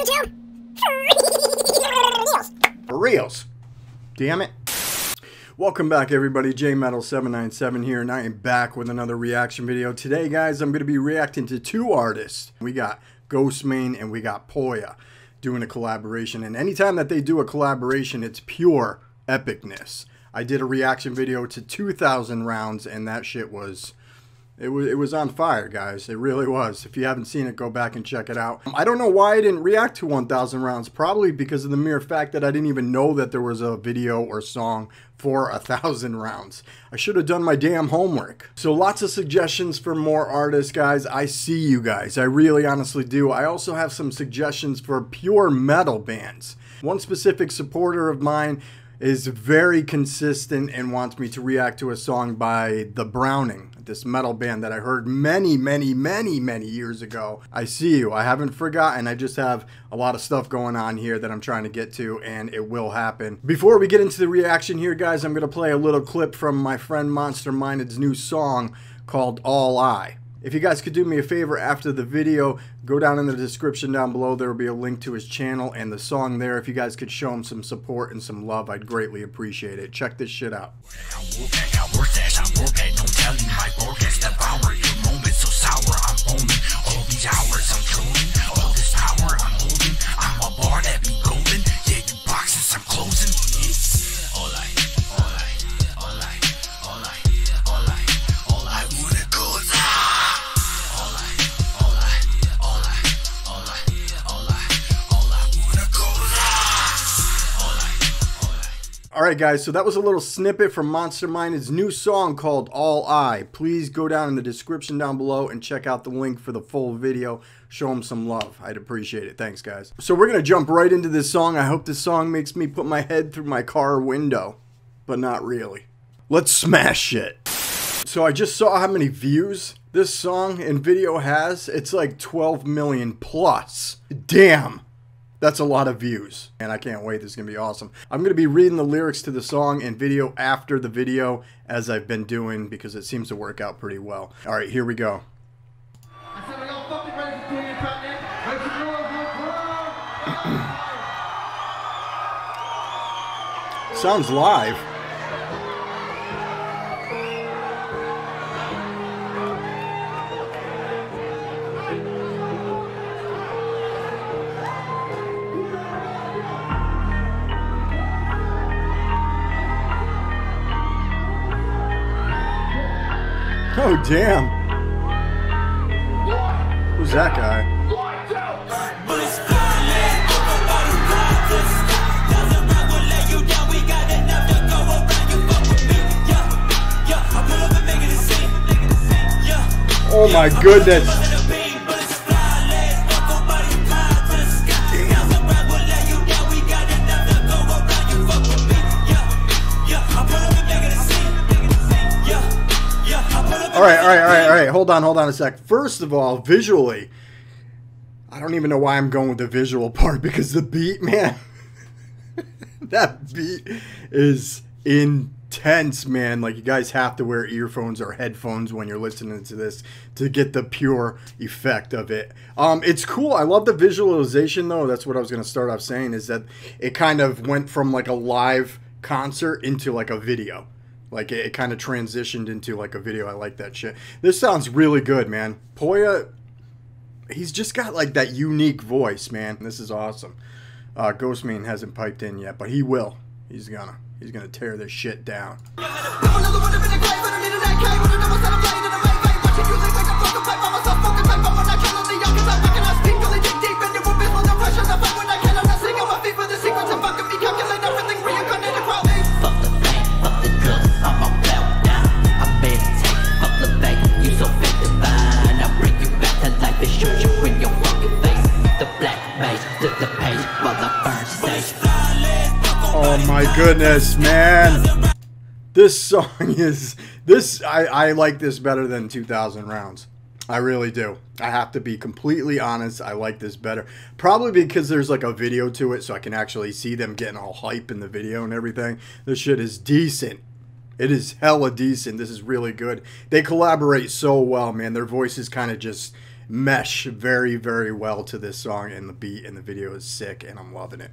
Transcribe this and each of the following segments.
YouTube. For reals. Damn it. Welcome back everybody, JMetal797 here, and I am back with another reaction video. Today, guys, I'm going to be reacting to two artists. We got Ghostemane and we got Pouya doing a collaboration, and anytime that they do a collaboration, it's pure epicness. I did a reaction video to 2,000 rounds, and that shit was it was, it was on fire, guys. It really was. If you haven't seen it, go back and check it out. I don't know why I didn't react to 1000 rounds. Probably because of the mere fact that I didn't even know that there was a video or song for a thousand rounds. I should have done my damn homework. So lots of suggestions for more artists, guys. I see you guys. I really honestly do. I also have some suggestions for pure metal bands. One specific supporter of mine is very consistent and wants me to react to a song by The Browning, this metal band that I heard many, many, many, many years ago. I see you. I haven't forgotten. I just have a lot of stuff going on here that I'm trying to get to, and it will happen. Before we get into the reaction here, guys, I'm going to play a little clip from my friend Monster Minded's new song called All I. If you guys could do me a favor after the video, go down in the description down below. There will be a link to his channel and the song there. If you guys could show him some support and some love, I'd greatly appreciate it. Check this shit out. Alright guys, so that was a little snippet from Monster Minded's new song called All I. Please go down in the description down below and check out the link for the full video. Show them some love. I'd appreciate it. Thanks guys. So we're going to jump right into this song. I hope this song makes me put my head through my car window. But not really. Let's smash it. So I just saw how many views this song and video has. It's like 12 million plus. Damn. That's a lot of views, and I can't wait. This is going to be awesome. I'm going to be reading the lyrics to the song and video after the video, as I've been doing, because it seems to work out pretty well. All right, here we go. Sounds live. Damn. Who's that guy? Oh my goodness. All right, all right, all right, all right. Hold on, hold on a sec. First of all, visually, I don't even know why I'm going with the visual part because the beat, man, that beat is intense, man. Like you guys have to wear earphones or headphones when you're listening to this to get the pure effect of it. Um, it's cool. I love the visualization though. That's what I was gonna start off saying is that it kind of went from like a live concert into like a video. Like it, it kind of transitioned into like a video. I like that shit. This sounds really good, man. Pouya, he's just got like that unique voice, man. This is awesome. Uh, Ghostemane hasn't piped in yet, but he will. He's gonna. He's gonna tear this shit down. Oh my goodness, man. This song is this I, I like this better than 2000 rounds. I really do. I have to be completely honest. I like this better. Probably because there's like a video to it so I can actually see them getting all hype in the video and everything. This shit is decent. It is hella decent. This is really good. They collaborate so well, man. Their voices kind of just mesh very, very well to this song, and the beat and the video is sick, and I'm loving it.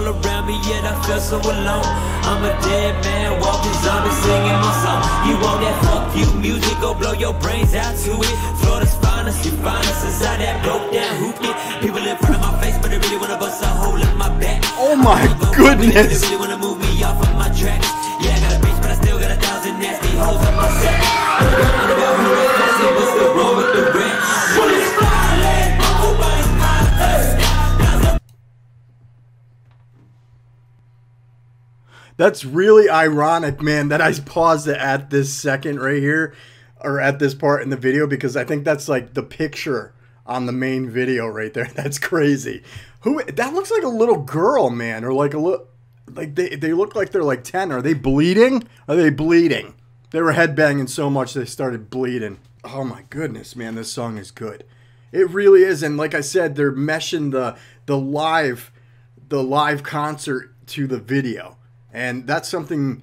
all around me, yet I feel so alone. I'm a dead man, walking zombie, singing my song. You want that fuck you music, go blow your brains out to it. Florida's finest, you finest inside that broke down. People in front of my face, but they really wanna bust a hole in my back. Oh my goodness! That's really ironic, man, that I paused it at this second right here, or at this part in the video, because I think that's like the picture on the main video right there. That's crazy. Who that looks like a little girl, man, or like a little like they they look like they're like 10. Are they bleeding? Are they bleeding? They were headbanging so much they started bleeding. Oh my goodness, man, this song is good. It really is, and like I said, they're meshing the the live the live concert to the video, and that's something.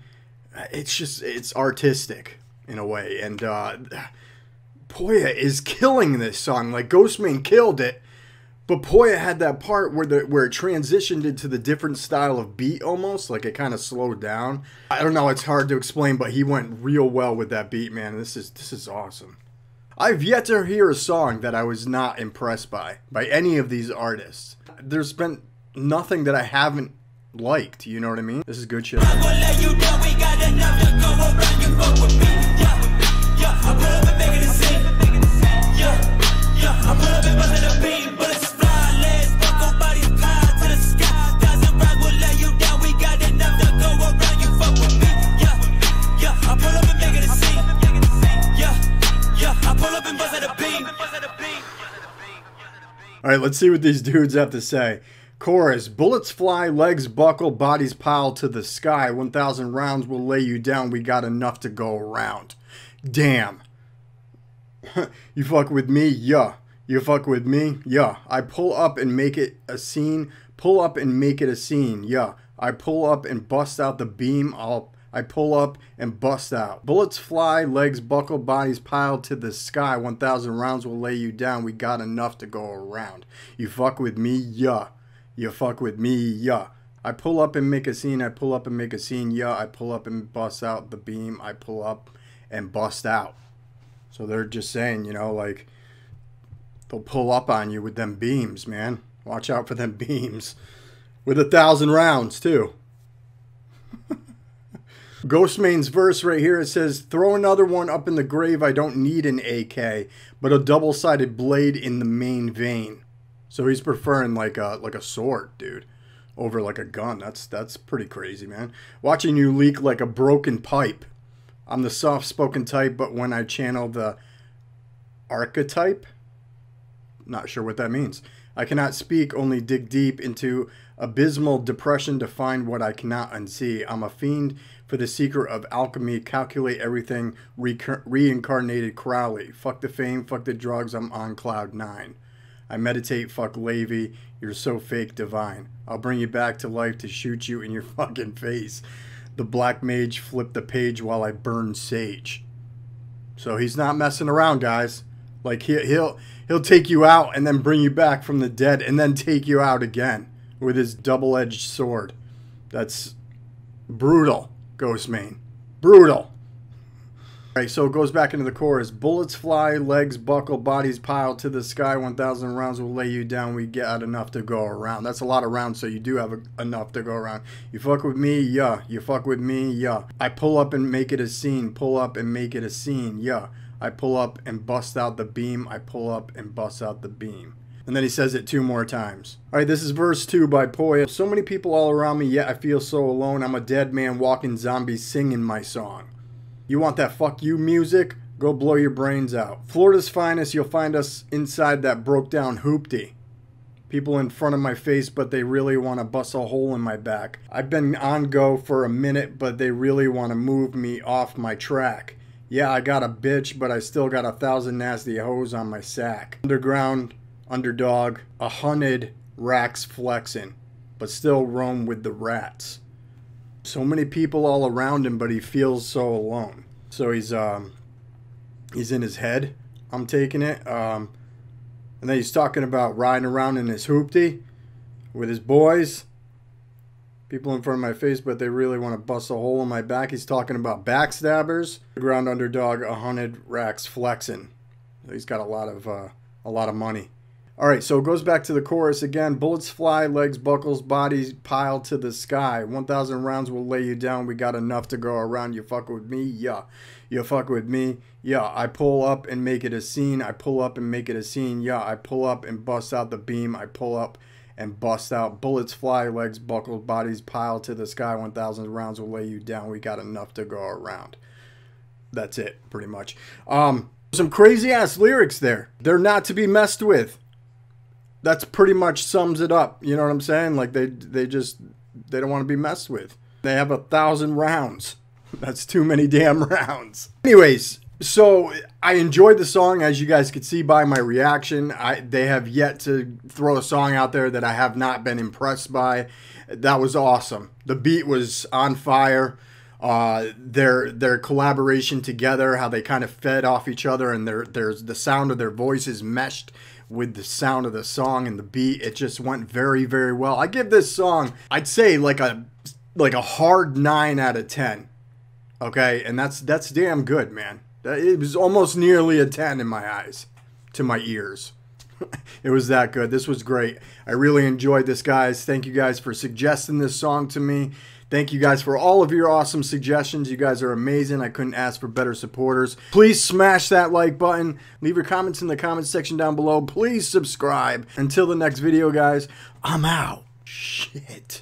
It's just it's artistic in a way, and uh, Pouya is killing this song. Like Ghostemane killed it, but Pouya had that part where the where it transitioned into the different style of beat almost, like it kind of slowed down. I don't know, it's hard to explain, but he went real well with that beat, man. This is this is awesome. I've yet to hear a song that I was not impressed by by any of these artists. There's been nothing that I haven't liked, you know what I mean? This is good shit. All right, let's see what these dudes have to say. Chorus Bullets fly, legs buckle, bodies pile to the sky. 1,000 rounds will lay you down. We got enough to go around. Damn. you fuck with me? Yeah. You fuck with me? Yeah. I pull up and make it a scene. Pull up and make it a scene. Yeah. I pull up and bust out the beam. I'll. I pull up and bust out. Bullets fly, legs buckle, bodies piled to the sky. 1,000 rounds will lay you down. We got enough to go around. You fuck with me? Yeah. You fuck with me? Yeah. I pull up and make a scene. I pull up and make a scene. Yeah. I pull up and bust out the beam. I pull up and bust out. So they're just saying, you know, like they'll pull up on you with them beams, man. Watch out for them beams. With a thousand rounds, too. Ghostemane's verse right here it says, Throw another one up in the grave. I don't need an AK, but a double sided blade in the main vein. So he's preferring like a like a sword, dude, over like a gun. That's that's pretty crazy, man. Watching you leak like a broken pipe. I'm the soft spoken type, but when I channel the archetype, not sure what that means. I cannot speak, only dig deep into abysmal depression to find what I cannot unsee. I'm a fiend for the secret of alchemy. Calculate everything. Re- reincarnated Crowley. Fuck the fame. Fuck the drugs. I'm on cloud nine. I meditate. Fuck Levy. You're so fake divine. I'll bring you back to life to shoot you in your fucking face. The black mage flipped the page while I burn sage. So he's not messing around, guys. Like he, he'll he'll take you out and then bring you back from the dead and then take you out again with his double-edged sword. That's brutal, Ghostemane. Brutal. Alright, so it goes back into the chorus. Bullets fly, legs buckle, bodies pile to the sky. 1,000 rounds will lay you down. We get enough to go around. That's a lot of rounds, so you do have a, enough to go around. You fuck with me? Yeah. You fuck with me? Yeah. I pull up and make it a scene. Pull up and make it a scene. Yeah. I pull up and bust out the beam. I pull up and bust out the beam. And then he says it two more times. All right, this is verse two by Pouya. So many people all around me, yet I feel so alone. I'm a dead man walking zombies singing my song. You want that fuck you music? Go blow your brains out. Florida's finest, you'll find us inside that broke down hoopty. people in front of my face, but they really want to bust a hole in my back. I've been on go for a minute, but they really want to move me off my track. Yeah, I got a bitch, but I still got a thousand nasty hoes on my sack. Underground, underdog, a hundred racks flexing, but still roam with the rats. So many people all around him, but he feels so alone. So he's um he's in his head. I'm taking it. Um, and then he's talking about riding around in his hoopty with his boys. People in front of my face, but they really want to bust a hole in my back. He's talking about backstabbers. Ground underdog, a hundred racks flexing. He's got a lot of uh, a lot of money. All right, so it goes back to the chorus again. Bullets fly, legs buckles, bodies pile to the sky. 1,000 rounds will lay you down. We got enough to go around. You fuck with me? Yeah. You fuck with me? Yeah. I pull up and make it a scene. I pull up and make it a scene. Yeah. I pull up and bust out the beam. I pull up and bust out. Bullets fly, legs buckles, bodies pile to the sky. 1,000 rounds will lay you down. We got enough to go around. That's it, pretty much. Um, some crazy ass lyrics there. They're not to be messed with that's pretty much sums it up. You know what I'm saying? Like they they just they don't want to be messed with. They have a thousand rounds. That's too many damn rounds. Anyways, so I enjoyed the song as you guys could see by my reaction. I they have yet to throw a song out there that I have not been impressed by. That was awesome. The beat was on fire. Uh, their their collaboration together, how they kind of fed off each other, and their there's the sound of their voices meshed with the sound of the song and the beat. It just went very, very well. I give this song, I'd say like a like a hard nine out of ten. Okay, and that's that's damn good, man. It was almost nearly a ten in my eyes, to my ears. it was that good. This was great. I really enjoyed this, guys. Thank you guys for suggesting this song to me. Thank you guys for all of your awesome suggestions. You guys are amazing. I couldn't ask for better supporters. Please smash that like button. Leave your comments in the comments section down below. Please subscribe. Until the next video, guys, I'm out. Shit.